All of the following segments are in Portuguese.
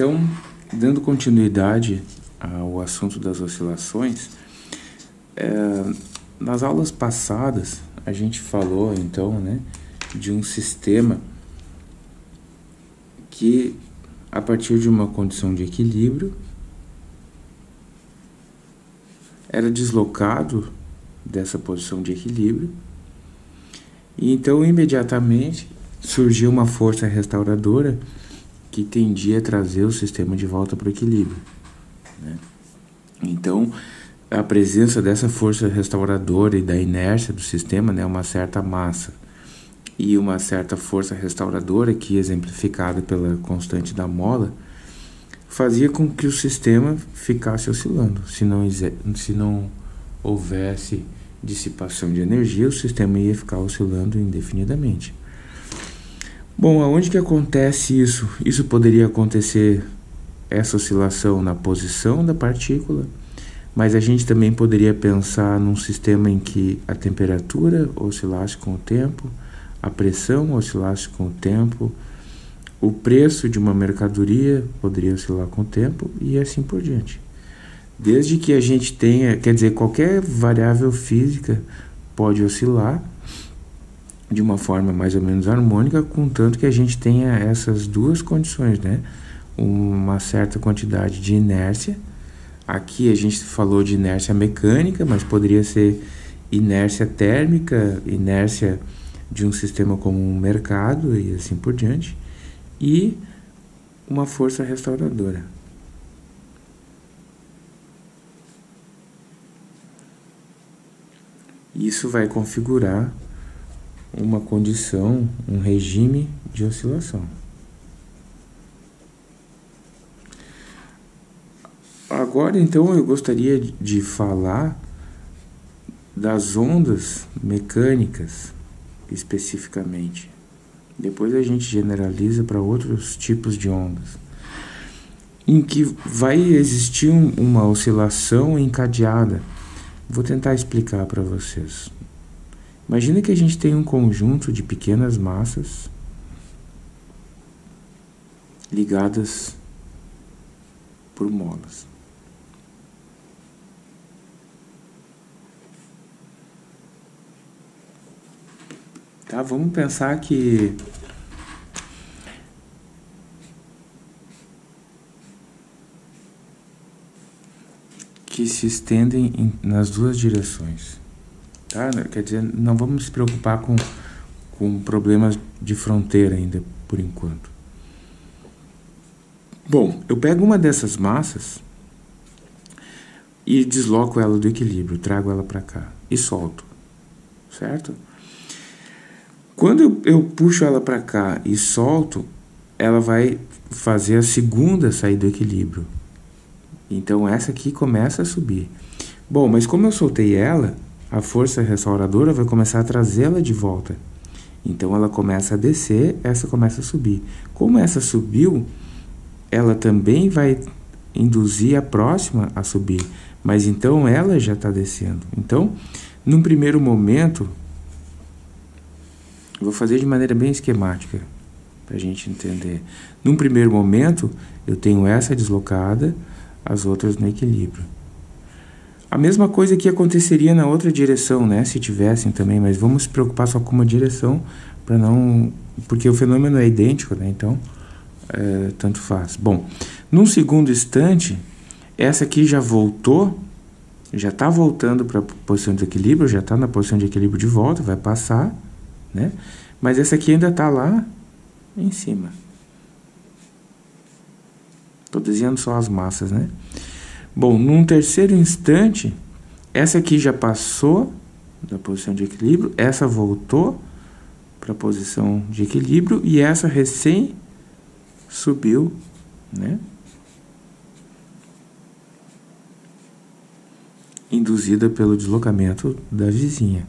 Então, dando continuidade ao assunto das oscilações, é, nas aulas passadas a gente falou então né, de um sistema que a partir de uma condição de equilíbrio era deslocado dessa posição de equilíbrio e então imediatamente surgiu uma força restauradora que tendia a trazer o sistema de volta para o equilíbrio. Né? Então, a presença dessa força restauradora e da inércia do sistema, né, uma certa massa e uma certa força restauradora, que exemplificada pela constante da mola, fazia com que o sistema ficasse oscilando. Se não, se não houvesse dissipação de energia, o sistema ia ficar oscilando indefinidamente. Bom, aonde que acontece isso? Isso poderia acontecer essa oscilação na posição da partícula, mas a gente também poderia pensar num sistema em que a temperatura oscilasse com o tempo, a pressão oscilasse com o tempo, o preço de uma mercadoria poderia oscilar com o tempo e assim por diante. Desde que a gente tenha, quer dizer, qualquer variável física pode oscilar de uma forma mais ou menos harmônica, contanto que a gente tenha essas duas condições, né? Uma certa quantidade de inércia. Aqui a gente falou de inércia mecânica, mas poderia ser inércia térmica, inércia de um sistema como um mercado e assim por diante, e uma força restauradora. Isso vai configurar uma condição, um regime de oscilação. Agora, então, eu gostaria de falar das ondas mecânicas especificamente. Depois a gente generaliza para outros tipos de ondas, em que vai existir um, uma oscilação encadeada. Vou tentar explicar para vocês. Imagina que a gente tem um conjunto de pequenas massas ligadas por molas. Tá, vamos pensar que que se estendem em, nas duas direções. Tá? Quer dizer, não vamos se preocupar com, com problemas de fronteira ainda, por enquanto. Bom, eu pego uma dessas massas e desloco ela do equilíbrio, trago ela para cá e solto, certo? Quando eu, eu puxo ela para cá e solto, ela vai fazer a segunda sair do equilíbrio. Então essa aqui começa a subir. Bom, mas como eu soltei ela, a força restauradora vai começar a trazê-la de volta. Então ela começa a descer, essa começa a subir. Como essa subiu, ela também vai induzir a próxima a subir, mas então ela já está descendo. Então, num primeiro momento, vou fazer de maneira bem esquemática para a gente entender. Num primeiro momento, eu tenho essa deslocada, as outras no equilíbrio. A mesma coisa que aconteceria na outra direção, né? Se tivessem também, mas vamos se preocupar só com uma direção para não, porque o fenômeno é idêntico, né? Então, é, tanto faz. Bom, num segundo instante, essa aqui já voltou, já está voltando para a posição de equilíbrio, já está na posição de equilíbrio de volta, vai passar, né? Mas essa aqui ainda está lá em cima. Estou desenhando só as massas, né? Bom, num terceiro instante, essa aqui já passou da posição de equilíbrio, essa voltou para a posição de equilíbrio e essa recém subiu, né? Induzida pelo deslocamento da vizinha.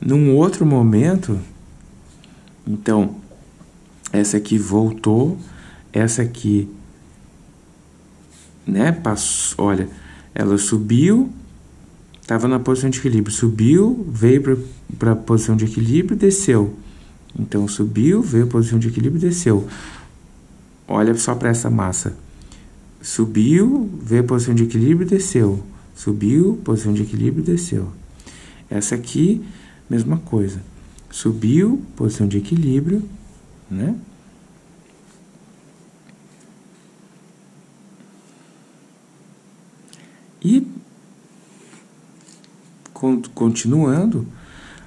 Num outro momento, então, essa aqui voltou, essa aqui né? Passou, olha, ela subiu, estava na posição de equilíbrio, subiu, veio para a posição de equilíbrio, desceu. Então subiu, veio a posição de equilíbrio, desceu. olha só para essa massa. Subiu, vê a posição de equilíbrio desceu. Subiu, posição de equilíbrio desceu. Essa aqui, mesma coisa. Subiu, posição de equilíbrio, né? E continuando,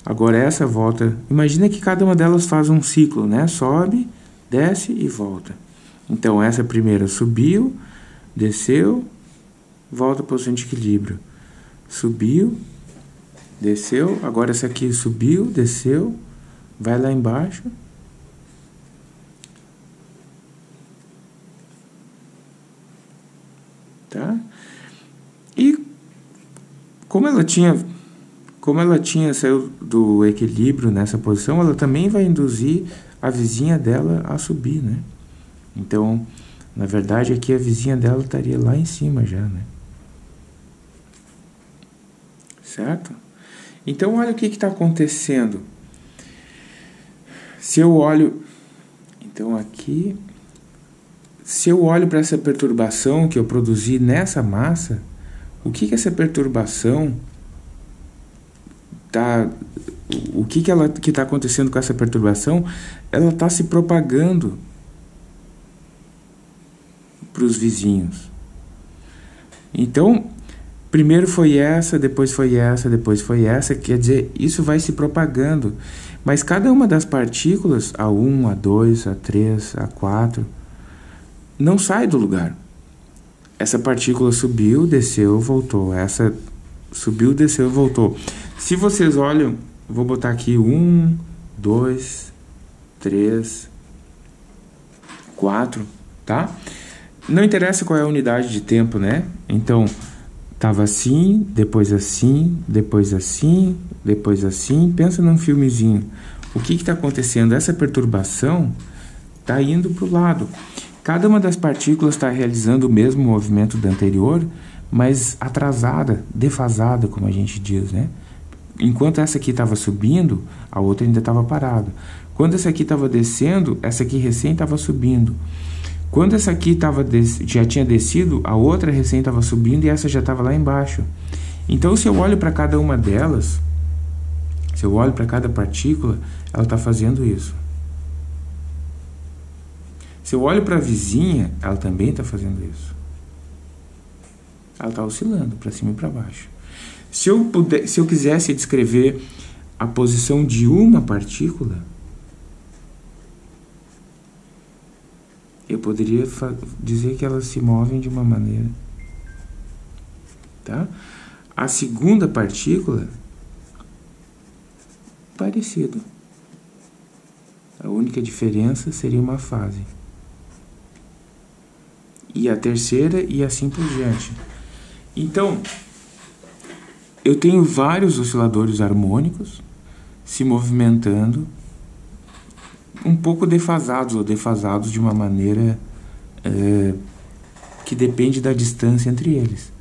agora essa volta. Imagina que cada uma delas faz um ciclo, né? Sobe, desce e volta. Então essa primeira subiu, desceu, volta para o posição de equilíbrio. Subiu, desceu, agora essa aqui subiu, desceu, vai lá embaixo. Tá? E como ela tinha como ela tinha saiu do equilíbrio nessa posição, ela também vai induzir a vizinha dela a subir, né? Então, na verdade, aqui a vizinha dela estaria lá em cima já, né? Certo? Então, olha o que está acontecendo. Se eu olho. Então, aqui. Se eu olho para essa perturbação que eu produzi nessa massa, o que, que essa perturbação tá o que que ela que está acontecendo com essa perturbação ela está se propagando para os vizinhos. Então primeiro foi essa depois foi essa depois foi essa quer dizer isso vai se propagando. Mas cada uma das partículas a 1 a 2 a 3 a 4 não sai do lugar. Essa partícula subiu desceu voltou. Essa subiu desceu voltou se vocês olham, vou botar aqui um, dois, três, quatro, tá? Não interessa qual é a unidade de tempo, né? Então, tava assim, depois assim, depois assim, depois assim. Pensa num filmezinho. O que está acontecendo? Essa perturbação está indo para o lado. Cada uma das partículas está realizando o mesmo movimento da anterior, mas atrasada, defasada, como a gente diz, né? Enquanto essa aqui estava subindo, a outra ainda estava parada. Quando essa aqui estava descendo, essa aqui recém estava subindo. Quando essa aqui tava já tinha descido, a outra recém estava subindo e essa já estava lá embaixo. Então, se eu olho para cada uma delas, se eu olho para cada partícula, ela está fazendo isso. Se eu olho para a vizinha, ela também está fazendo isso. Ela está oscilando para cima e para baixo. Se eu, puder, se eu quisesse descrever a posição de uma partícula, eu poderia dizer que elas se movem de uma maneira. Tá? A segunda partícula, parecido. A única diferença seria uma fase. E a terceira, e assim por diante. Então, eu tenho vários osciladores harmônicos se movimentando um pouco defasados ou defasados de uma maneira é, que depende da distância entre eles.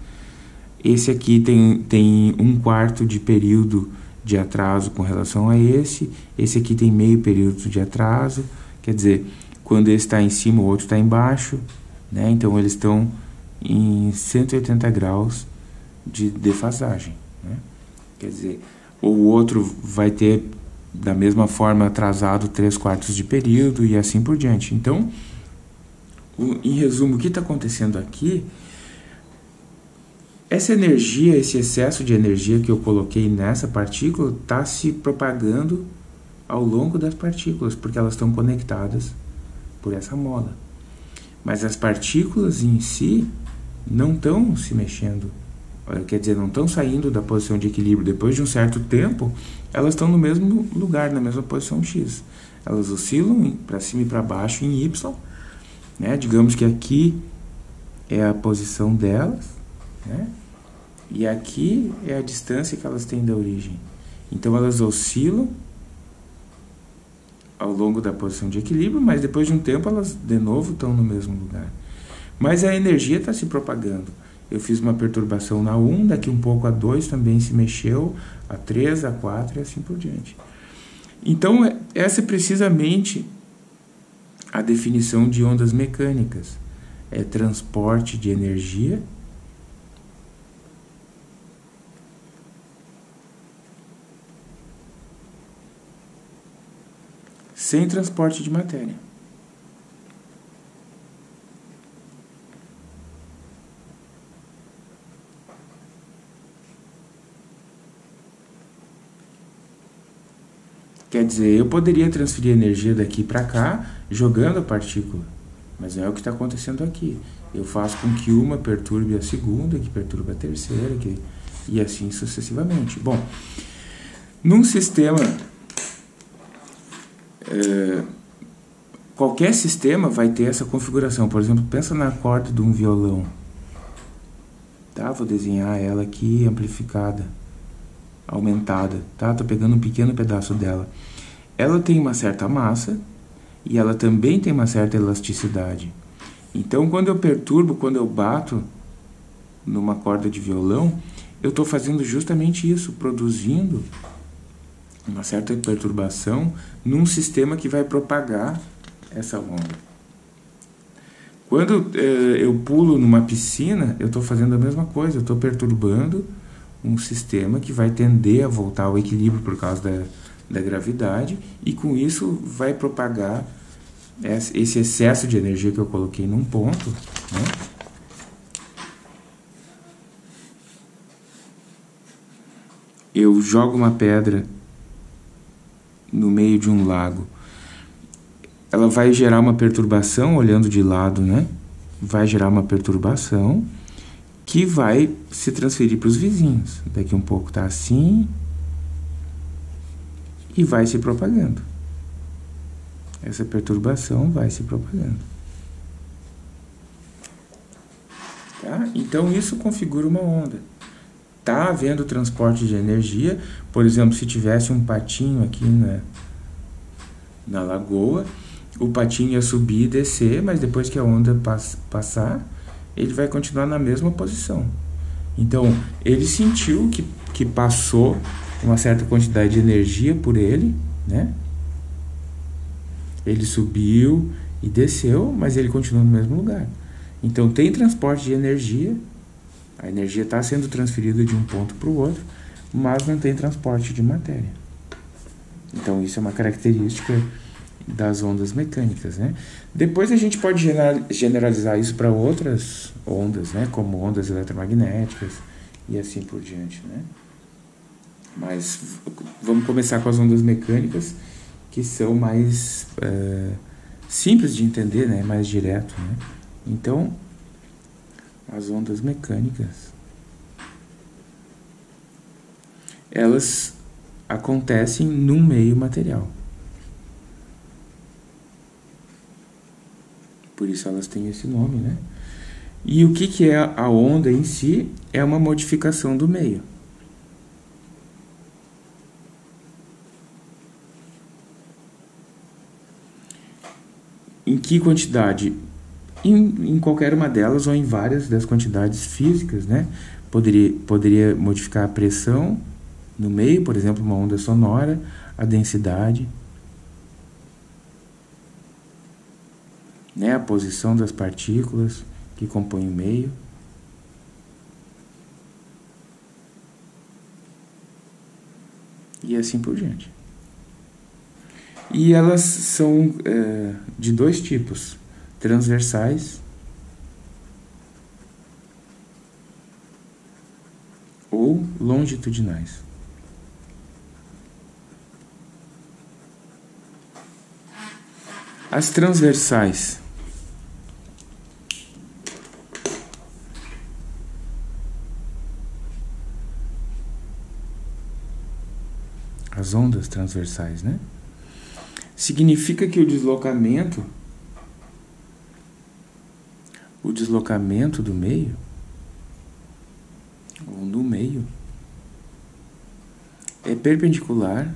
Esse aqui tem, tem um quarto de período de atraso com relação a esse, esse aqui tem meio período de atraso, quer dizer, quando esse está em cima, o outro está embaixo, né? então eles estão em 180 graus de defasagem. Né? Quer dizer, ou o outro vai ter da mesma forma atrasado três quartos de período e assim por diante. Então, o, em resumo, o que está acontecendo aqui? Essa energia, esse excesso de energia que eu coloquei nessa partícula está se propagando ao longo das partículas, porque elas estão conectadas por essa mola. Mas as partículas em si não estão se mexendo quer dizer, não estão saindo da posição de equilíbrio depois de um certo tempo, elas estão no mesmo lugar, na mesma posição X. Elas oscilam para cima e para baixo em Y. Né? Digamos que aqui é a posição delas, né? e aqui é a distância que elas têm da origem. Então elas oscilam ao longo da posição de equilíbrio, mas depois de um tempo elas de novo estão no mesmo lugar. Mas a energia está se propagando. Eu fiz uma perturbação na 1, daqui um pouco a 2 também se mexeu, a 3, a 4 e assim por diante. Então, é, essa é precisamente a definição de ondas mecânicas. É transporte de energia sem transporte de matéria. Dizer, eu poderia transferir energia daqui para cá jogando a partícula, mas não é o que está acontecendo aqui. Eu faço com que uma perturbe a segunda, que perturbe a terceira, que, e assim sucessivamente. Bom, num sistema. É, qualquer sistema vai ter essa configuração. Por exemplo, pensa na corda de um violão. Tá? Vou desenhar ela aqui amplificada aumentada, tá? Tô pegando um pequeno pedaço dela. Ela tem uma certa massa e ela também tem uma certa elasticidade. Então, quando eu perturbo, quando eu bato numa corda de violão, eu estou fazendo justamente isso, produzindo uma certa perturbação num sistema que vai propagar essa onda. Quando eh, eu pulo numa piscina, eu estou fazendo a mesma coisa, eu estou perturbando um sistema que vai tender a voltar ao equilíbrio por causa da, da gravidade e com isso vai propagar esse excesso de energia que eu coloquei num ponto. Né? Eu jogo uma pedra no meio de um lago. Ela vai gerar uma perturbação olhando de lado, né? Vai gerar uma perturbação que vai se transferir para os vizinhos. Daqui um pouco tá assim e vai se propagando. Essa perturbação vai se propagando. Tá? Então isso configura uma onda. Tá havendo transporte de energia, por exemplo, se tivesse um patinho aqui na, na lagoa, o patinho ia subir e descer, mas depois que a onda pass, passar, ele vai continuar na mesma posição. Então, ele sentiu que, que passou uma certa quantidade de energia por ele, né? Ele subiu e desceu, mas ele continua no mesmo lugar. Então, tem transporte de energia, a energia está sendo transferida de um ponto para o outro, mas não tem transporte de matéria. Então, isso é uma característica das ondas mecânicas, né? Depois a gente pode generalizar isso para outras ondas, né? Como ondas eletromagnéticas e assim por diante, né? Mas vamos começar com as ondas mecânicas, que são mais é, simples de entender, né? Mais direto, né? Então, as ondas mecânicas, elas acontecem num meio material. por isso elas têm esse nome, né? E o que, que é a onda em si? É uma modificação do meio. Em que quantidade? Em, em qualquer uma delas ou em várias das quantidades físicas, né? Poderia, poderia modificar a pressão no meio, por exemplo, uma onda sonora, a densidade, né, a posição das partículas que compõem o meio. E assim por diante. E elas são é, de dois tipos: transversais ou longitudinais. As transversais as ondas transversais, né? Significa que o deslocamento o deslocamento do meio ou no meio é perpendicular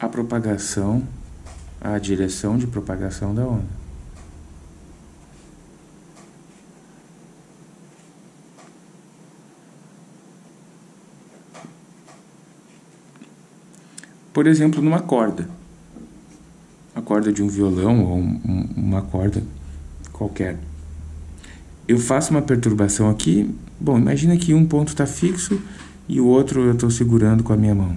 à propagação, à direção de propagação da onda. Por exemplo, numa corda. A corda de um violão ou um, uma corda qualquer. Eu faço uma perturbação aqui. Bom, imagina que um ponto está fixo e o outro eu estou segurando com a minha mão.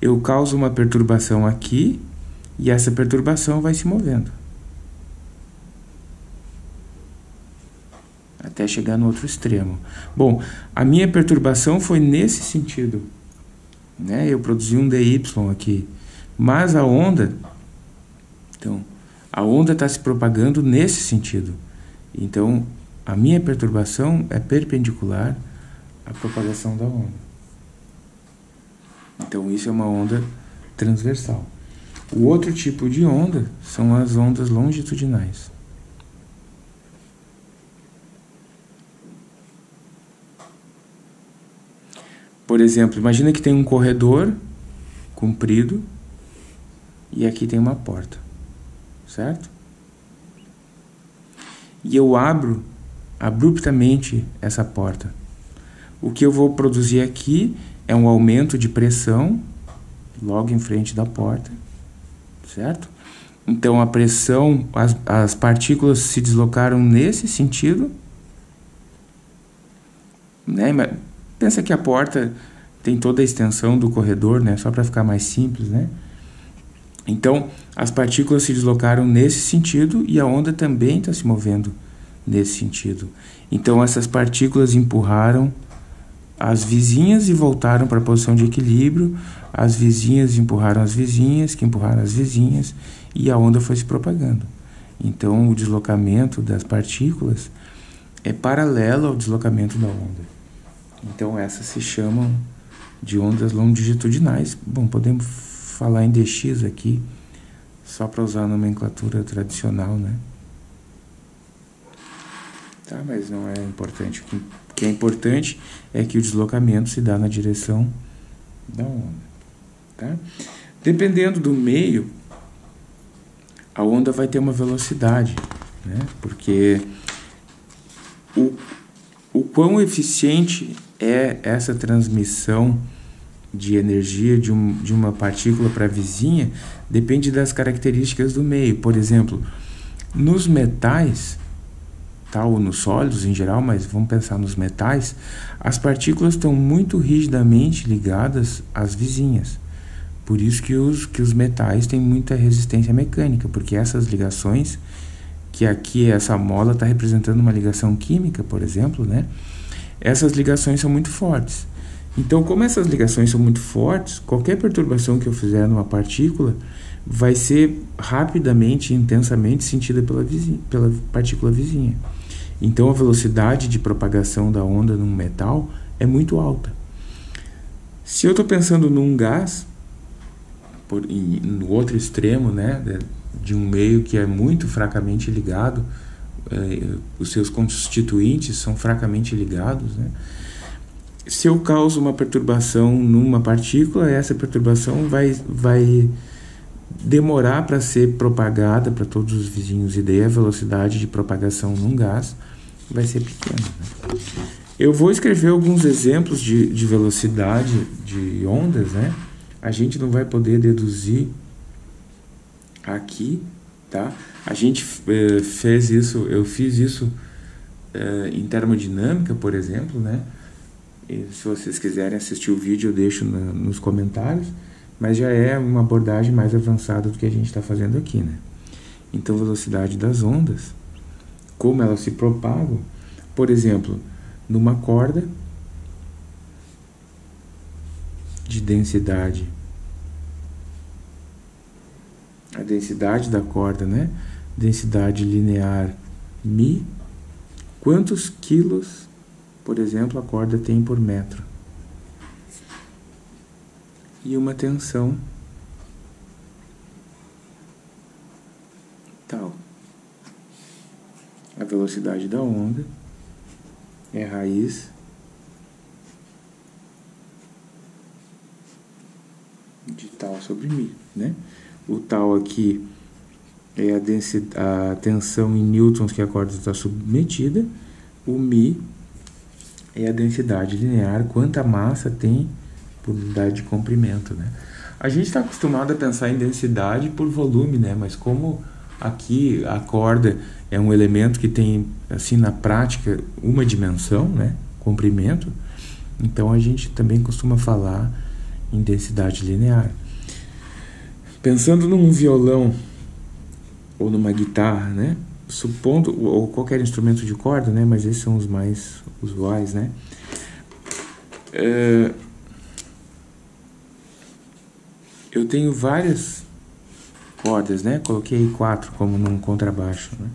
Eu causo uma perturbação aqui e essa perturbação vai se movendo. Até chegar no outro extremo. Bom, a minha perturbação foi nesse sentido. Né? Eu produzi um dy aqui. Mas a onda, então, a onda está se propagando nesse sentido. Então, a minha perturbação é perpendicular à propagação da onda. Então, isso é uma onda transversal. O outro tipo de onda são as ondas longitudinais. Por exemplo, imagina que tem um corredor comprido e aqui tem uma porta, certo? E eu abro abruptamente essa porta. O que eu vou produzir aqui é um aumento de pressão logo em frente da porta, certo? Então a pressão, as, as partículas se deslocaram nesse sentido, né? Pensa que a porta tem toda a extensão do corredor, né? Só para ficar mais simples, né? Então, as partículas se deslocaram nesse sentido e a onda também está se movendo nesse sentido. Então, essas partículas empurraram as vizinhas e voltaram para a posição de equilíbrio. As vizinhas empurraram as vizinhas, que empurraram as vizinhas, e a onda foi se propagando. Então, o deslocamento das partículas é paralelo ao deslocamento da onda. Então essas se chamam de ondas longitudinais. Bom, podemos falar em dx aqui, só para usar a nomenclatura tradicional, né? Tá, mas não é importante. O que é importante é que o deslocamento se dá na direção da onda. Tá? Dependendo do meio, a onda vai ter uma velocidade, né? Porque o, o quão eficiente é essa transmissão de energia de, um, de uma partícula para a vizinha depende das características do meio. Por exemplo, nos metais, tá, ou nos sólidos em geral, mas vamos pensar nos metais, as partículas estão muito rigidamente ligadas às vizinhas. Por isso que os, que os metais têm muita resistência mecânica, porque essas ligações, que aqui essa mola está representando uma ligação química, por exemplo, né? essas ligações são muito fortes. Então, como essas ligações são muito fortes, qualquer perturbação que eu fizer numa partícula vai ser rapidamente intensamente sentida pela, vizinha, pela partícula vizinha. Então, a velocidade de propagação da onda num metal é muito alta. Se eu estou pensando num gás, por, no outro extremo, né, de um meio que é muito fracamente ligado, é, os seus constituintes são fracamente ligados, né? Se eu causo uma perturbação numa partícula, essa perturbação vai, vai demorar para ser propagada para todos os vizinhos, e daí a velocidade de propagação num gás vai ser pequena. Né? Eu vou escrever alguns exemplos de, de velocidade de ondas, né? A gente não vai poder deduzir aqui tá? A gente uh, fez isso, eu fiz isso uh, em termodinâmica, por exemplo, né? E se vocês quiserem assistir o vídeo, eu deixo na, nos comentários, mas já é uma abordagem mais avançada do que a gente está fazendo aqui, né? Então, velocidade das ondas, como elas se propagam, por exemplo, numa corda de densidade a densidade da corda, né? Densidade linear mi. Quantos quilos, por exemplo, a corda tem por metro? E uma tensão tal. A velocidade da onda é raiz de tal sobre mi, né? O tal aqui é a, a tensão em newtons que a corda está submetida. O mi é a densidade linear, quanta massa tem por unidade de comprimento. Né? A gente está acostumado a pensar em densidade por volume, né? Mas como aqui a corda é um elemento que tem, assim, na prática, uma dimensão, né? Comprimento. Então a gente também costuma falar em densidade linear. Pensando num violão ou numa guitarra, né? Supondo ou qualquer instrumento de corda, né? Mas esses são os mais usuais, né? É, eu tenho várias cordas, né? Coloquei quatro como num contrabaixo, né?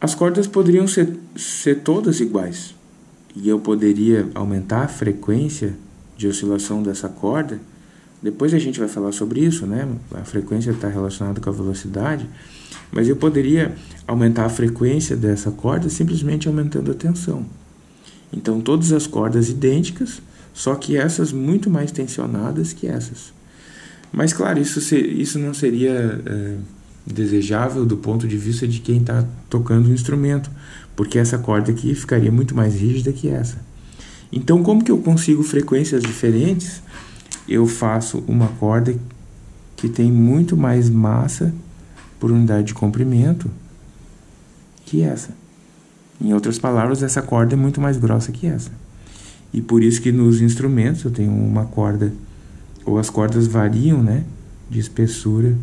As cordas poderiam ser, ser todas iguais e eu poderia aumentar a frequência de oscilação dessa corda. Depois a gente vai falar sobre isso, né? A frequência está relacionada com a velocidade, mas eu poderia aumentar a frequência dessa corda simplesmente aumentando a tensão. Então todas as cordas idênticas, só que essas muito mais tensionadas que essas. Mas claro, isso, isso não seria é, desejável do ponto de vista de quem está tocando o instrumento, porque essa corda aqui ficaria muito mais rígida que essa. Então, como que eu consigo frequências diferentes? Eu faço uma corda que tem muito mais massa por unidade de comprimento que essa. Em outras palavras, essa corda é muito mais grossa que essa. E por isso que nos instrumentos eu tenho uma corda, ou as cordas variam, né, de espessura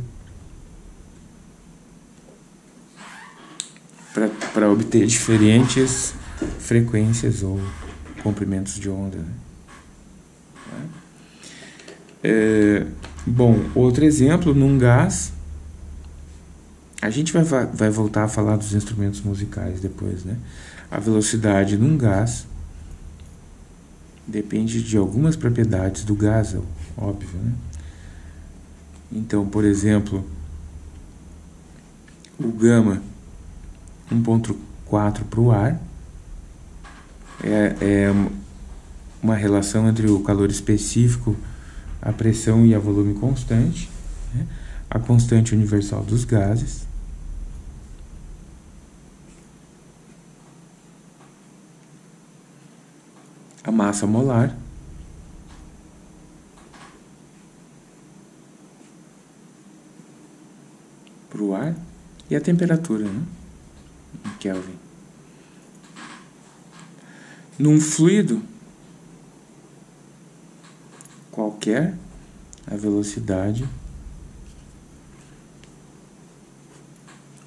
para obter diferentes frequências ou comprimentos de onda. Né? É, bom, outro exemplo, num gás, a gente vai, vai voltar a falar dos instrumentos musicais depois, né? A velocidade num gás depende de algumas propriedades do gás, óbvio, né? Então, por exemplo, o gama 1.4 para o ar é, é uma relação entre o calor específico, a pressão e a volume constante, né? a constante universal dos gases. a massa molar, para o ar e a temperatura, né? Em Kelvin. Num fluido qualquer a velocidade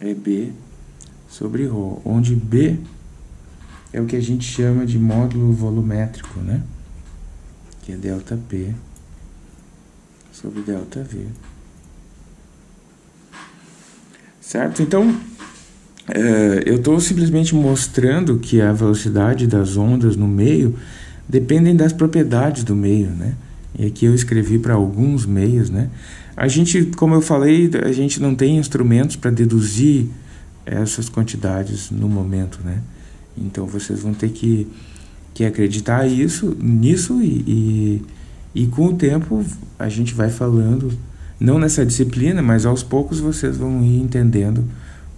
é B sobre Rho, onde B é o que a gente chama de módulo volumétrico, né? Que é delta P sobre delta V. Certo? Então, eh, eu estou simplesmente mostrando que a velocidade das ondas no meio dependem das propriedades do meio, né? E aqui eu escrevi para alguns meios, né? A gente, como eu falei, a gente não tem instrumentos para deduzir essas quantidades no momento, né? Então vocês vão ter que, que acreditar isso, nisso e, e, e com o tempo a gente vai falando, não nessa disciplina, mas aos poucos vocês vão ir entendendo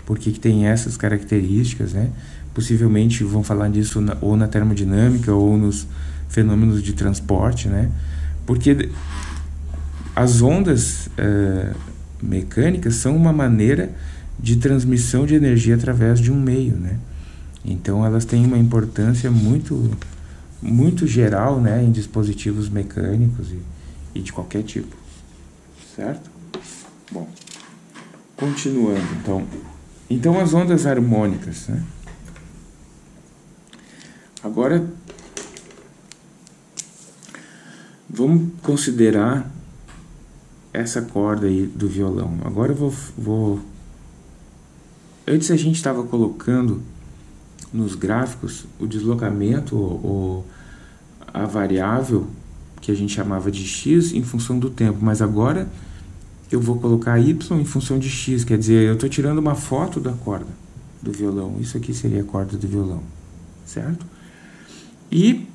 por que, que tem essas características, né? Possivelmente vão falar disso na, ou na termodinâmica ou nos fenômenos de transporte, né? Porque as ondas uh, mecânicas são uma maneira de transmissão de energia através de um meio, né? Então elas têm uma importância muito muito geral, né, em dispositivos mecânicos e, e de qualquer tipo. Certo? Bom, continuando, então. Então as ondas harmônicas, né? Agora vamos considerar essa corda aí do violão. Agora eu vou, vou antes a gente estava colocando nos gráficos o deslocamento ou a variável que a gente chamava de x em função do tempo, mas agora eu vou colocar y em função de x, quer dizer, eu estou tirando uma foto da corda do violão. Isso aqui seria a corda do violão, certo? E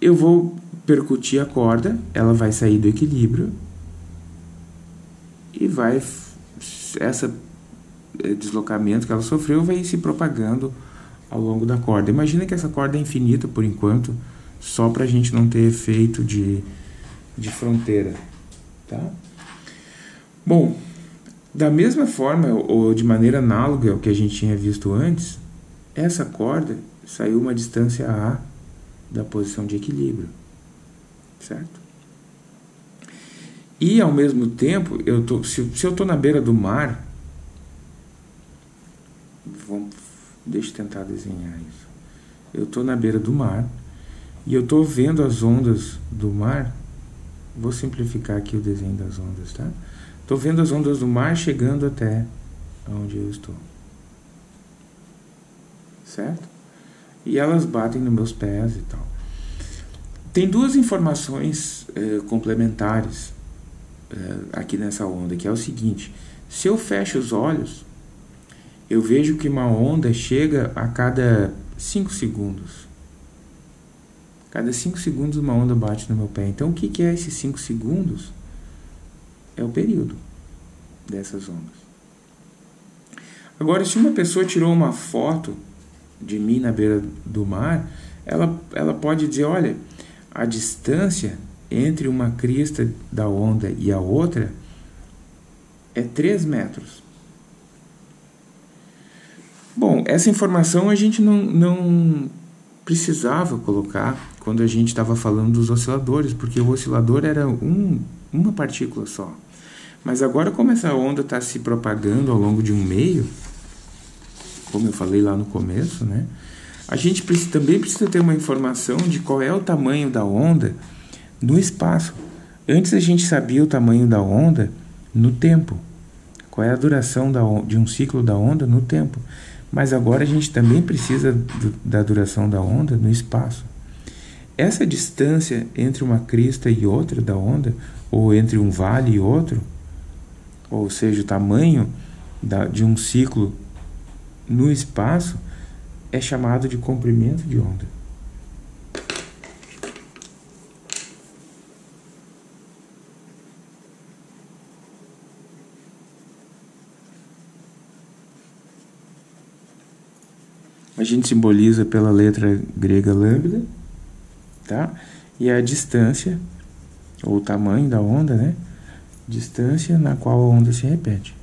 eu vou percutir a corda, ela vai sair do equilíbrio e vai essa eh, deslocamento que ela sofreu vai se propagando ao longo da corda. Imagina que essa corda é infinita por enquanto, só para a gente não ter efeito de, de fronteira, Tá? Bom, da mesma forma, ou de maneira análoga ao que a gente tinha visto antes, essa corda saiu uma distância A da posição de equilíbrio, certo? E ao mesmo tempo, eu tô, se, se eu estou na beira do mar, vamos, deixa eu tentar desenhar isso. Eu estou na beira do mar e eu estou vendo as ondas do mar. Vou simplificar aqui o desenho das ondas, tá? Estou vendo as ondas do mar chegando até onde eu estou. Certo? E elas batem nos meus pés e tal. Tem duas informações eh, complementares eh, aqui nessa onda, que é o seguinte: se eu fecho os olhos, eu vejo que uma onda chega a cada 5 segundos. Cada 5 segundos uma onda bate no meu pé. Então o que, que é esses 5 segundos? É o período dessas ondas. Agora, se uma pessoa tirou uma foto de mim na beira do mar, ela, ela pode dizer: olha, a distância entre uma crista da onda e a outra é 3 metros. Bom, essa informação a gente não, não precisava colocar quando a gente estava falando dos osciladores, porque o oscilador era um, uma partícula só. Mas agora, como essa onda está se propagando ao longo de um meio, como eu falei lá no começo, né? A gente precisa, também precisa ter uma informação de qual é o tamanho da onda no espaço. Antes a gente sabia o tamanho da onda no tempo. Qual é a duração da, de um ciclo da onda no tempo. Mas agora a gente também precisa do, da duração da onda no espaço. Essa distância entre uma crista e outra da onda, ou entre um vale e outro, ou seja, o tamanho da, de um ciclo no espaço, é chamado de comprimento de onda. A gente simboliza pela letra grega lambda, tá? E a distância, ou o tamanho da onda, né? Distância na qual a onda se repete.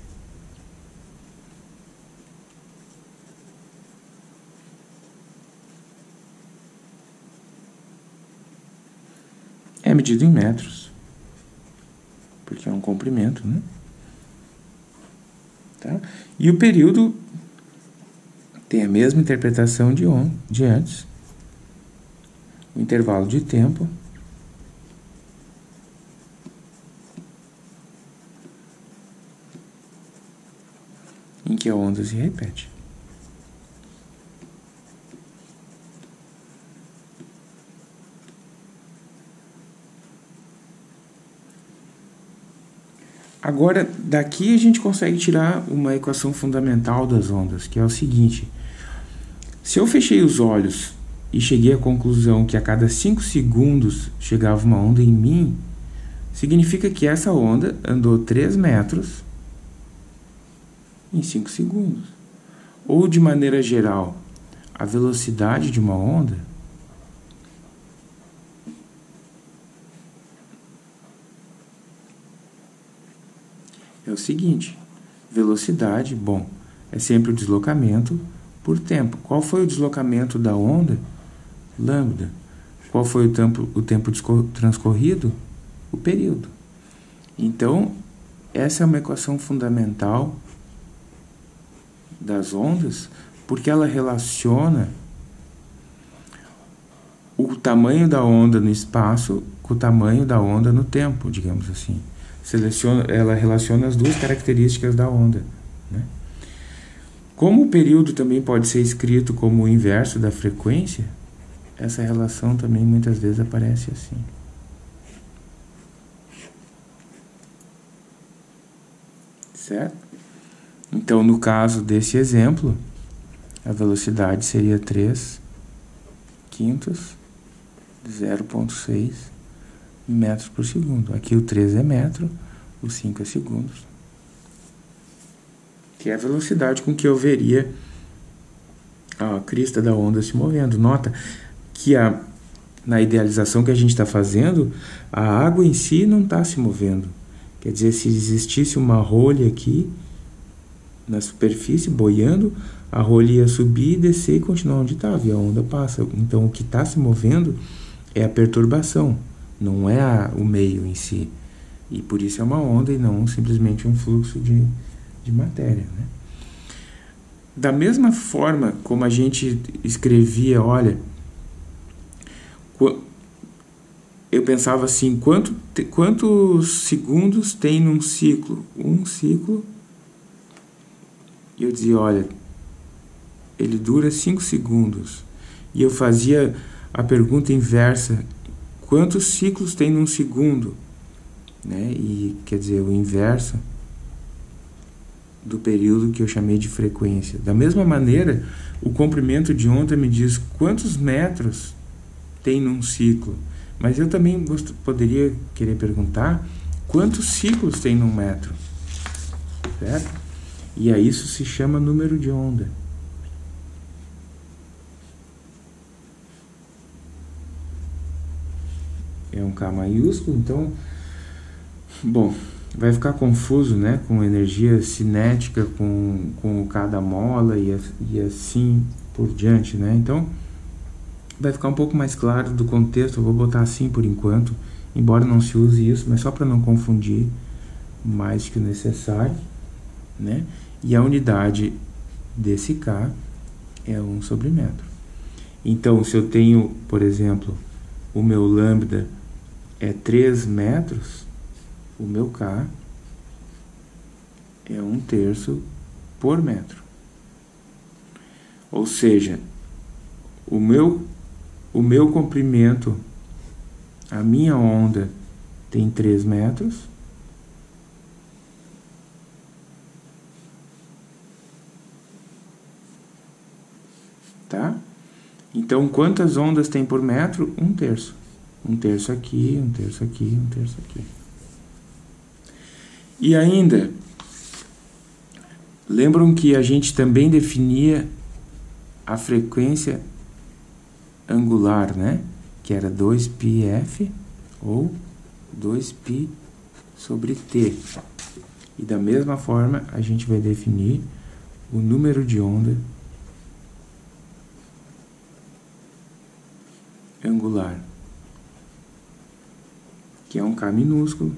Medido em metros, porque é um comprimento, né? Tá? E o período tem a mesma interpretação de, on, de antes. O intervalo de tempo em que a onda se repete. Agora, daqui a gente consegue tirar uma equação fundamental das ondas, que é o seguinte: se eu fechei os olhos e cheguei à conclusão que a cada 5 segundos chegava uma onda em mim, significa que essa onda andou 3 metros em 5 segundos. Ou, de maneira geral, a velocidade de uma onda o seguinte: velocidade, bom, é sempre o deslocamento por tempo. Qual foi o deslocamento da onda? Lambda. Qual foi o tempo, o tempo transcorrido? O período. Então, essa é uma equação fundamental das ondas, porque ela relaciona o tamanho da onda no espaço com o tamanho da onda no tempo, digamos assim seleciona, ela relaciona as duas características da onda. Né? Como o período também pode ser escrito como o inverso da frequência, essa relação também muitas vezes aparece assim. Certo? Então, no caso desse exemplo, a velocidade seria 3 quintos de 0,6 metros por segundo. Aqui o 3 é metro, o 5 é segundos. Que é a velocidade com que eu veria a crista da onda se movendo. Nota que a, na idealização que a gente está fazendo, a água em si não está se movendo. Quer dizer, se existisse uma rolha aqui na superfície boiando, a rolha ia subir, descer e continuar onde estava, e a onda passa. Então o que está se movendo é a perturbação, não é a, o meio em si. E por isso é uma onda e não simplesmente um fluxo de, de matéria. Né? Da mesma forma como a gente escrevia, olha, eu pensava assim, quanto, quantos segundos tem num ciclo? Um ciclo. E eu dizia, olha, ele dura 5 segundos. E eu fazia a pergunta inversa: quantos ciclos tem num segundo? Né? E quer dizer, o inverso do período que eu chamei de frequência. Da mesma maneira, o comprimento de onda me diz quantos metros tem num ciclo. Mas eu também poderia querer perguntar quantos ciclos tem num metro. Certo? E a isso se chama número de onda. É um K maiúsculo, então, bom, vai ficar confuso, né, com energia cinética, com, com cada mola e, e assim por diante, né? Então, vai ficar um pouco mais claro do contexto, eu vou botar assim por enquanto, embora não se use isso, mas só para não confundir mais que o necessário, né? E a unidade desse K é 1 sobre metro. Então, se eu tenho, por exemplo, o meu lambda é 3 metros, o meu K é 1 terço por metro. Ou seja, o meu o meu comprimento, a minha onda tem 3 metros. Tá? Então, quantas ondas tem por metro? Um terço. Um terço aqui, um terço aqui, um terço aqui. E ainda, lembram que a gente também definia a frequência angular, né? Que era 2πf ou 2π sobre t. E da mesma forma, a gente vai definir o número de onda angular, que é um K minúsculo,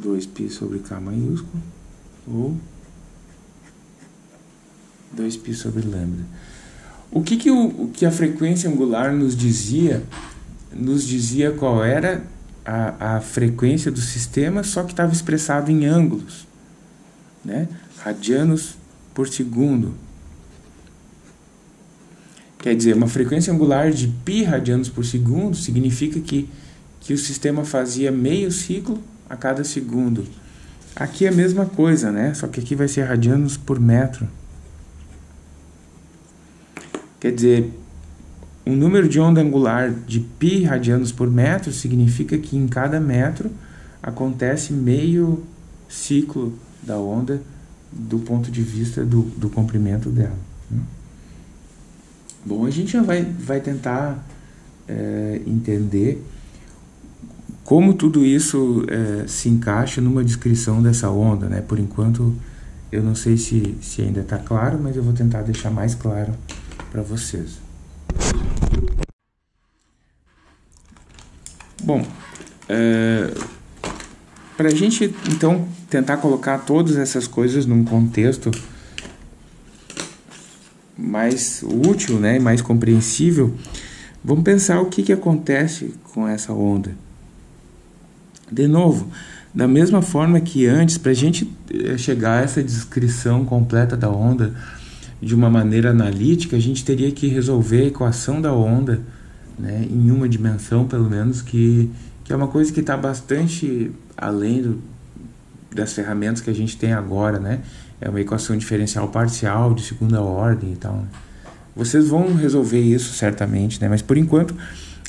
2π sobre K maiúsculo, ou 2π sobre lambda. O que, que, o, que a frequência angular nos dizia? Nos dizia qual era a, a frequência do sistema, só que estava expressado em ângulos, né? radianos por segundo. Quer dizer, uma frequência angular de π radianos por segundo significa que, que o sistema fazia meio ciclo a cada segundo. Aqui é a mesma coisa, né? Só que aqui vai ser radianos por metro. Quer dizer, um número de onda angular de π radianos por metro significa que em cada metro acontece meio ciclo da onda do ponto de vista do, do comprimento dela. Bom, a gente já vai, vai tentar é, entender como tudo isso é, se encaixa numa descrição dessa onda. Né? Por enquanto, eu não sei se, se ainda está claro, mas eu vou tentar deixar mais claro para vocês. Bom, é, para a gente então tentar colocar todas essas coisas num contexto mais útil, né, mais compreensível, vamos pensar o que, que acontece com essa onda. De novo, da mesma forma que antes, para a gente eh, chegar a essa descrição completa da onda, de uma maneira analítica, a gente teria que resolver a equação da onda né, em uma dimensão, pelo menos, que, que é uma coisa que está bastante além do, das ferramentas que a gente tem agora, né? É uma equação diferencial parcial de segunda ordem e tal. Né? Vocês vão resolver isso certamente, né? Mas por enquanto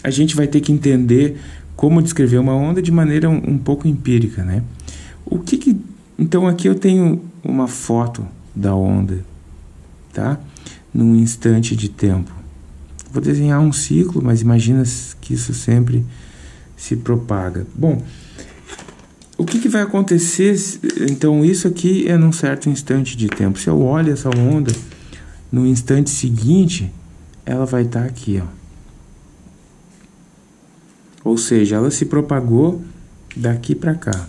a gente vai ter que entender como descrever uma onda de maneira um, um pouco empírica, né? O que, que então aqui eu tenho uma foto da onda tá? Num instante de tempo. Vou desenhar um ciclo, mas imagina que isso sempre se propaga. Bom, o que, que, vai acontecer? Então, isso aqui é num certo instante de tempo. Se eu olho essa onda, no instante seguinte, ela vai estar tá aqui, ó. Ou seja, ela se propagou daqui para cá.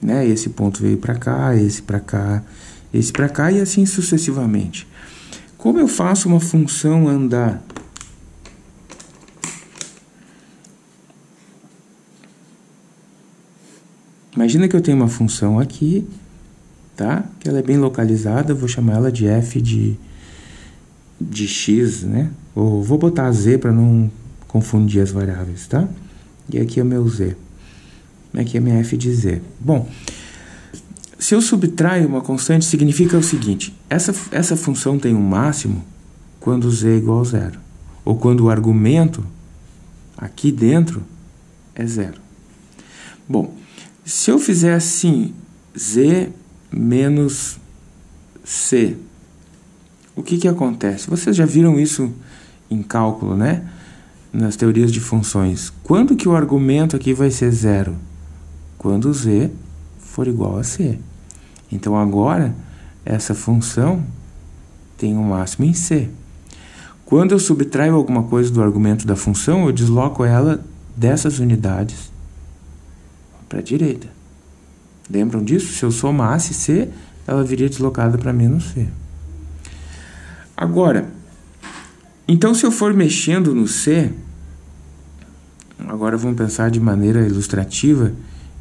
Né? Esse ponto veio para cá, esse para cá, esse para cá e assim sucessivamente. Como eu faço uma função andar? Imagina que eu tenho uma função aqui, tá? Que ela é bem localizada, vou chamar ela de f de, de x, né? Ou vou botar z para não confundir as variáveis, tá? E aqui é o meu z. Aqui é minha f de z. Bom, se eu subtraio uma constante, significa o seguinte: essa, essa função tem um máximo quando z é igual a zero. Ou quando o argumento aqui dentro é zero. Bom, se eu fizer assim, z menos c, o que, que acontece? Vocês já viram isso em cálculo, né? Nas teorias de funções. Quando que o argumento aqui vai ser zero? Quando z for igual a c. Então agora essa função tem um máximo em c. Quando eu subtraio alguma coisa do argumento da função, eu desloco ela dessas unidades para a direita. Lembram disso? Se eu somasse c, ela viria deslocada para menos c. Agora, então se eu for mexendo no c, agora vamos pensar de maneira ilustrativa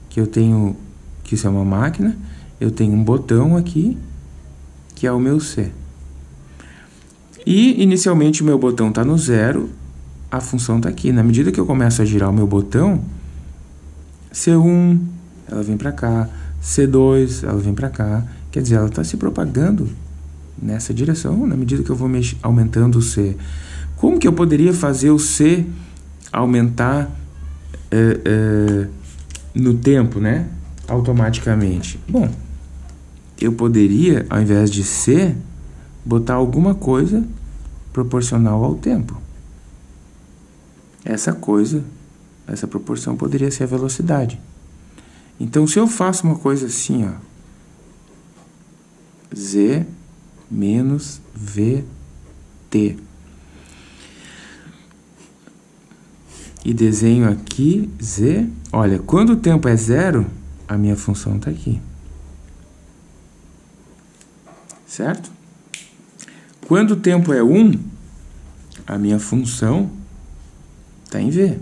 que eu tenho que isso é uma máquina, eu tenho um botão aqui que é o meu C. E inicialmente o meu botão está no zero, a função está aqui. Na medida que eu começo a girar o meu botão, C1 ela vem para cá, C2 ela vem para cá, quer dizer, ela está se propagando nessa direção na medida que eu vou aumentando o C. Como que eu poderia fazer o C aumentar é, é, no tempo, né? Automaticamente. Bom, eu poderia, ao invés de C, botar alguma coisa proporcional ao tempo. Essa coisa, essa proporção poderia ser a velocidade. Então, se eu faço uma coisa assim, ó, z menos vt, e desenho aqui z, olha, quando o tempo é zero, a minha função está aqui. Certo? Quando o tempo é 1, a minha função está em V.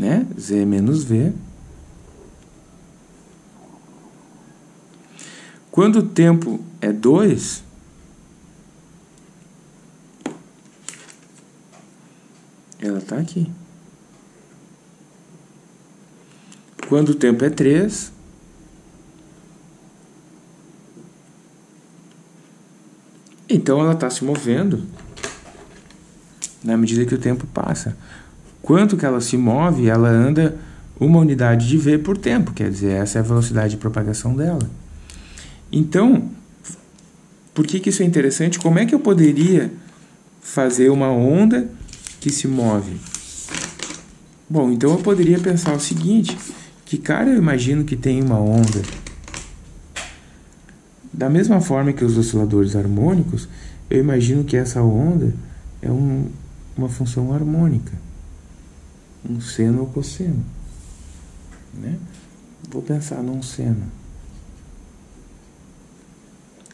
Né? Z menos V. Quando o tempo é 2, ela está aqui. Quando o tempo é 3, Então ela está se movendo na medida que o tempo passa. Quanto que ela se move, ela anda uma unidade de v por tempo, quer dizer, essa é a velocidade de propagação dela. Então, por que, que isso é interessante? Como é que eu poderia fazer uma onda que se move? Bom, então eu poderia pensar o seguinte, que cara eu imagino que tem uma onda da mesma forma que os osciladores harmônicos, eu imagino que essa onda é um, uma função harmônica, um seno ou cosseno. Né? Vou pensar num seno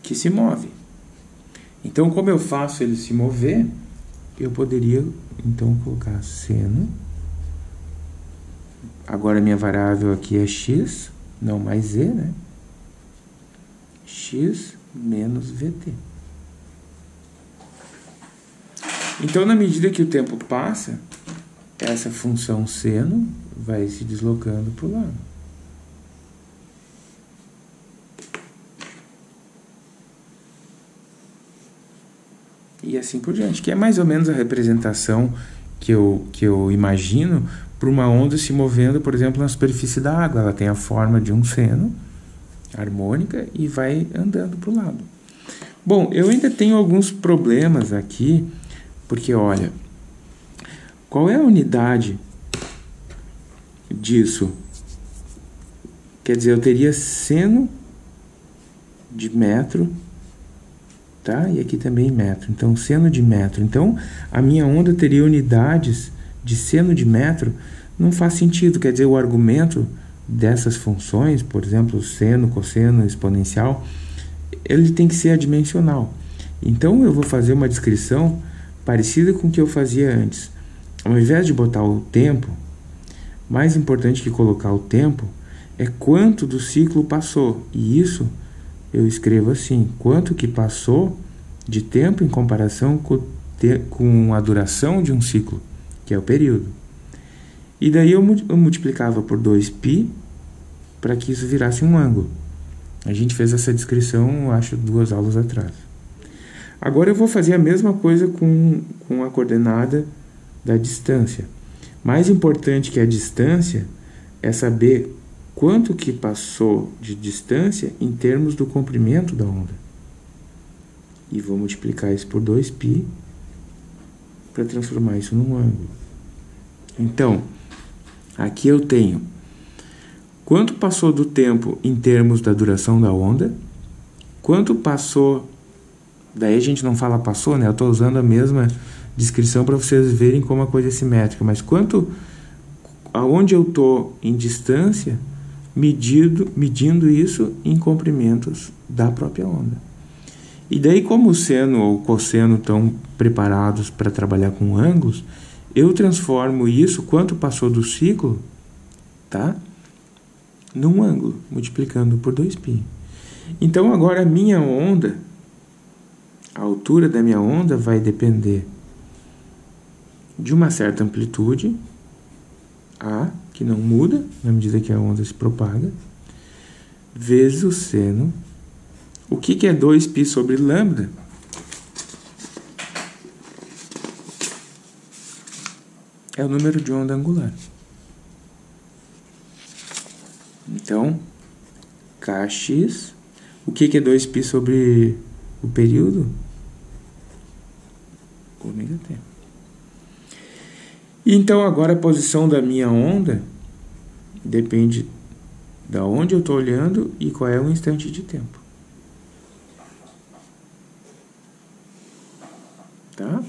que se move. Então, como eu faço ele se mover, eu poderia então colocar seno. Agora minha variável aqui é x, não mais z, né? x menos vt. Então, na medida que o tempo passa, essa função seno vai se deslocando para o lado. E assim por diante, que é mais ou menos a representação que eu, que eu imagino para uma onda se movendo, por exemplo, na superfície da água. Ela tem a forma de um seno harmônica e vai andando para o lado. Bom, eu ainda tenho alguns problemas aqui, porque olha, qual é a unidade disso, quer dizer, eu teria seno de metro, tá? E aqui também metro. Então, seno de metro. Então, a minha onda teria unidades de seno de metro. Não faz sentido, quer dizer, o argumento dessas funções, por exemplo, seno, cosseno, exponencial, ele tem que ser adimensional. Então, eu vou fazer uma descrição parecida com o que eu fazia antes. Ao invés de botar o tempo, mais importante que colocar o tempo é quanto do ciclo passou. E isso eu escrevo assim: quanto que passou de tempo em comparação com, com a duração de um ciclo, que é o período. E daí eu, eu multiplicava por 2π para que isso virasse um ângulo. A gente fez essa descrição, acho, duas aulas atrás. Agora eu vou fazer a mesma coisa com, com a coordenada da distância. Mais importante que a distância é saber quanto que passou de distância em termos do comprimento da onda. E vou multiplicar isso por 2π para transformar isso num ângulo. Então, aqui eu tenho quanto passou do tempo em termos da duração da onda, quanto passou. Daí a gente não fala passou, né? Eu estou usando a mesma descrição para vocês verem como a coisa é simétrica, mas quanto aonde eu estou em distância medido, medindo isso em comprimentos da própria onda. E daí, como o seno ou o cosseno estão preparados para trabalhar com ângulos, eu transformo isso, quanto passou do ciclo, tá? num ângulo, multiplicando por 2π. Então, agora a minha onda, a altura da minha onda vai depender de uma certa amplitude, A, que não muda na medida que a onda se propaga, vezes o seno. O que, que é 2π sobre lambda? É o número de onda angular. Então, Kx, o que, que é 2π sobre o período? Ômega t. Então agora a posição da minha onda depende da onde eu estou olhando e qual é o instante de tempo. Tá?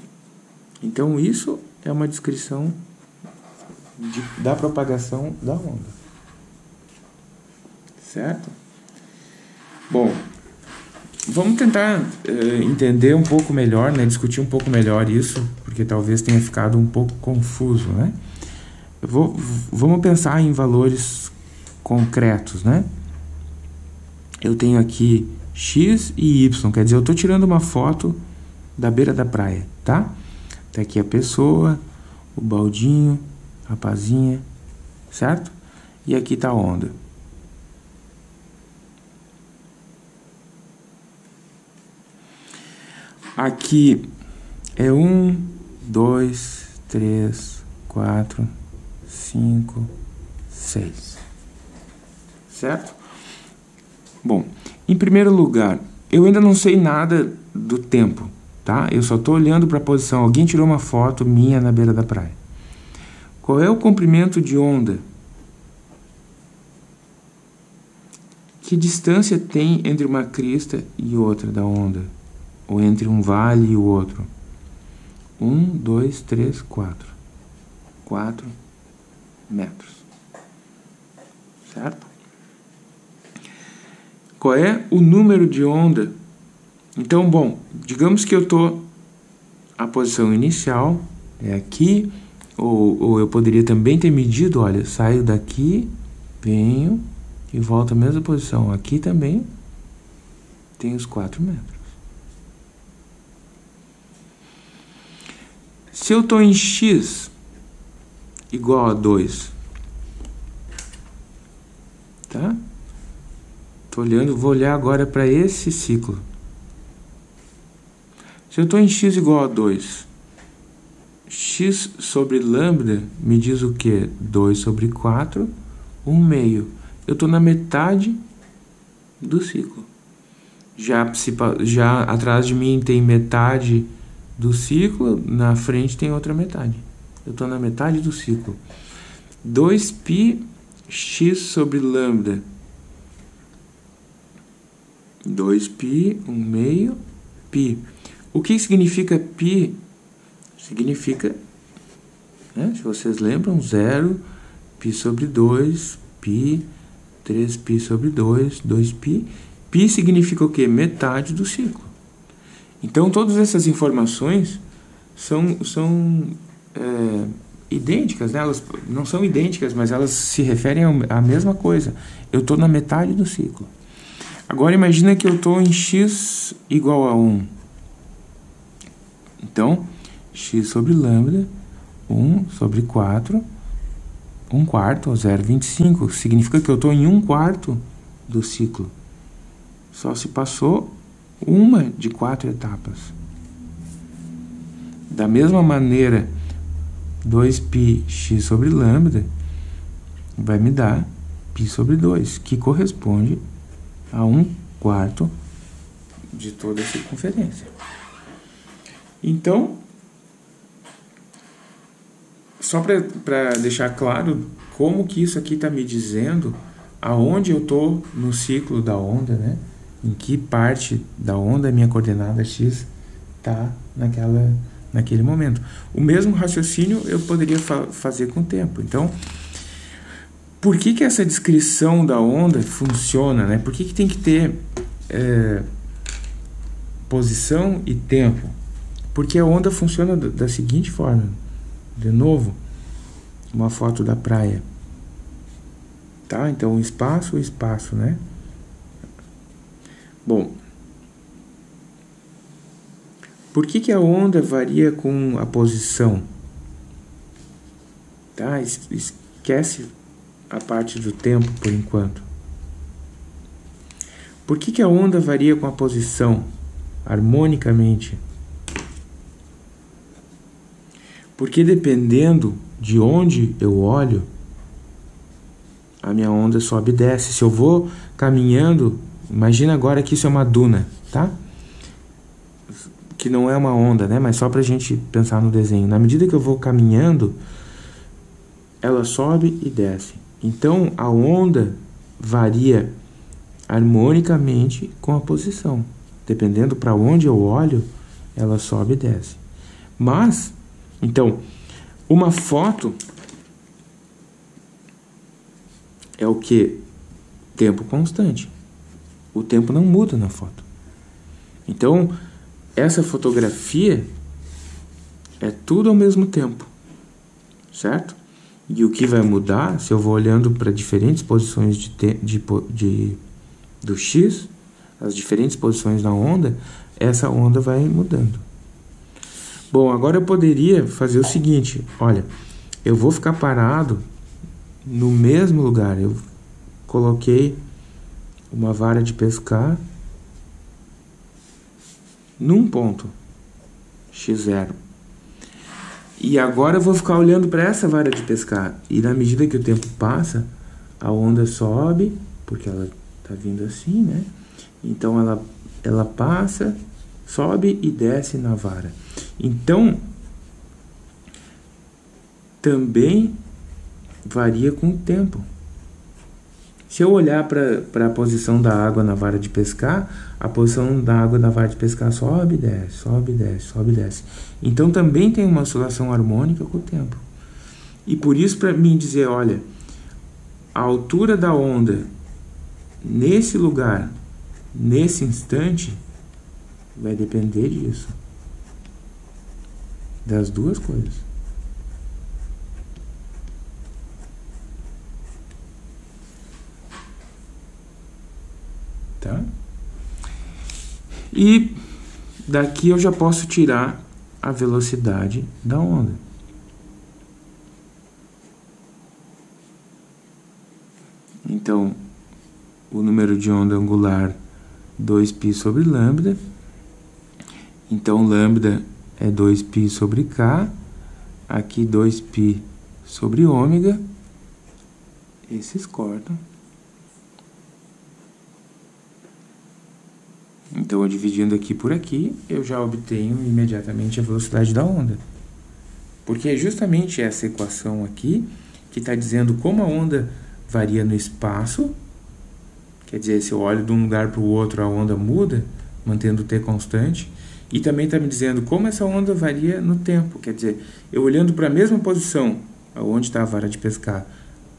Então isso é uma descrição de, da propagação da onda. Certo? Bom, vamos tentar uh, entender um pouco melhor, né, discutir um pouco melhor isso, porque talvez tenha ficado um pouco confuso, né? Vou, vamos pensar em valores concretos, né? Eu tenho aqui x e y, quer dizer, eu estou tirando uma foto da beira da praia, tá? Tá aqui a pessoa, o baldinho, a pazinha, certo? E aqui está a onda. Aqui é um, dois, três, quatro, cinco, seis. Certo? Bom, em primeiro lugar, eu ainda não sei nada do tempo, tá? Eu só estou olhando para a posição. Alguém tirou uma foto minha na beira da praia. Qual é o comprimento de onda? Que distância tem entre uma crista e outra da onda? Ou entre um vale e o outro. Um, dois, três, quatro. Quatro metros. Certo? Qual é o número de onda? Então, bom, digamos que eu estou. A posição inicial é aqui, ou, ou eu poderia também ter medido, olha, saio daqui, venho e volto à mesma posição. Aqui também tem os 4 metros. Se eu estou em x igual a 2, tá? Tô olhando, vou olhar agora para esse ciclo. Se eu estou em x igual a 2, x sobre lambda me diz o que? 2 sobre 4, 1 meio. Eu estou na metade do ciclo. Já, já atrás de mim tem metade do ciclo, na frente tem outra metade. Eu estou na metade do ciclo. 2π x sobre lambda. 2π, 1 meio, π. O que significa π? Significa, né, se vocês lembram, 0, π sobre 2, π, 3π sobre 2, 2π. Π significa o quê? Metade do ciclo. Então, todas essas informações são, são é, idênticas, né? elas não são idênticas, mas elas se referem à mesma coisa. Eu estou na metade do ciclo. Agora imagina que eu estou em x igual a 1. Então, x sobre lambda, 1 sobre 4, 1 quarto, 0,25. Significa que eu estou em 1 quarto do ciclo. Só se passou uma de quatro etapas. Da mesma maneira, 2π x sobre lambda vai me dar π sobre 2, que corresponde a 1 quarto de toda a circunferência. Então, só para deixar claro como que isso aqui está me dizendo aonde eu estou no ciclo da onda, né? Em que parte da onda a minha coordenada x está naquela naquele momento. O mesmo raciocínio eu poderia fa fazer com o tempo. Então, por que, que essa descrição da onda funciona? Né? Por que, que tem que ter é, posição e tempo? Porque a onda funciona da seguinte forma. De novo, uma foto da praia. Tá? Então, espaço, espaço, né? Bom, por que, que a onda varia com a posição? Tá? Esquece a parte do tempo por enquanto. Por que, que a onda varia com a posição harmonicamente? Porque dependendo de onde eu olho, a minha onda sobe e desce. Se eu vou caminhando, imagina agora que isso é uma duna, tá? que não é uma onda, né? Mas só para a gente pensar no desenho. Na medida que eu vou caminhando, ela sobe e desce. Então a onda varia harmonicamente com a posição. Dependendo para onde eu olho, ela sobe e desce. Mas, então, uma foto é o que? Tempo constante. O tempo não muda na foto. Então, essa fotografia é tudo ao mesmo tempo, certo? E o que vai mudar, se eu vou olhando para diferentes posições de, de, de, do X, as diferentes posições da onda, essa onda vai mudando. Bom, agora eu poderia fazer o seguinte, olha, eu vou ficar parado no mesmo lugar. Eu coloquei uma vara de pescar num ponto x0. E agora eu vou ficar olhando para essa vara de pescar. E na medida que o tempo passa, a onda sobe, porque ela está vindo assim, né? Então ela, ela passa, sobe e desce na vara. Então, também varia com o tempo. Se eu olhar para a posição da água na vara de pescar, a posição da água na vara de pescar sobe e desce, sobe e desce, sobe e desce. Então também tem uma oscilação harmônica com o tempo. E por isso, para mim dizer, olha, a altura da onda nesse lugar, nesse instante, vai depender disso. Das duas coisas. tá? E daqui eu já posso tirar a velocidade da onda. Então, o número de onda angular 2π sobre lambda. Então, lambda é 2π sobre k. Aqui 2π sobre ômega. Esses cortam. Então, dividindo aqui por aqui, eu já obtenho imediatamente a velocidade da onda. Porque é justamente essa equação aqui que está dizendo como a onda varia no espaço, quer dizer, se eu olho de um lugar para o outro, a onda muda, mantendo o t constante, e também está me dizendo como essa onda varia no tempo, quer dizer, eu olhando para a mesma posição, onde está a vara de pescar,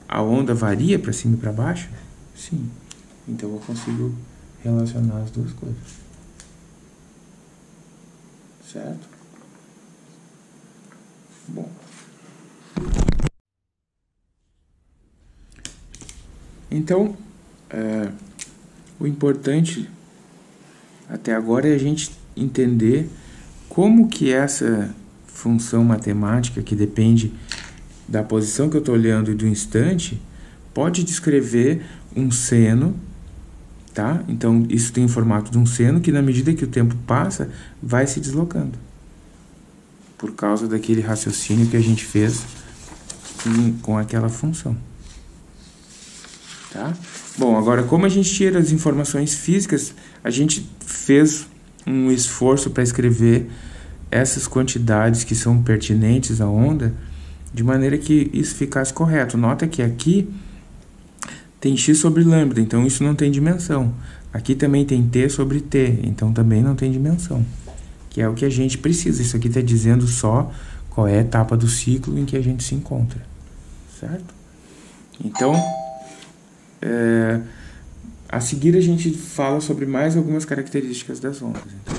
a onda varia para cima e para baixo? Sim. Então eu consigo relacionar as duas coisas. Certo? Bom. Então, é, o importante até agora é a gente entender como que essa função matemática que depende da posição que eu estou olhando e do instante pode descrever um seno, tá? Então isso tem o formato de um seno que na medida que o tempo passa vai se deslocando por causa daquele raciocínio que a gente fez com, aquela função. Tá? Bom, agora como a gente tira as informações físicas, a gente fez um esforço para escrever essas quantidades que são pertinentes à onda de maneira que isso ficasse correto. Nota que aqui tem x sobre lambda, então isso não tem dimensão. Aqui também tem t sobre t, então também não tem dimensão. Que é o que a gente precisa. Isso aqui está dizendo só qual é a etapa do ciclo em que a gente se encontra. Certo? Então, é, a seguir a gente fala sobre mais algumas características das ondas. Então,